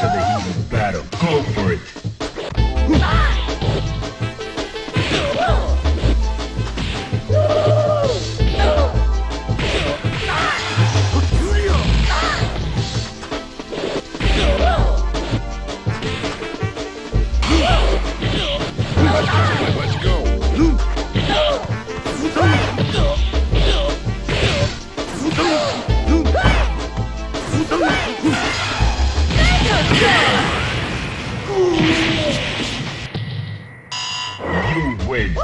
for the heated battle. Go for it. You Wave.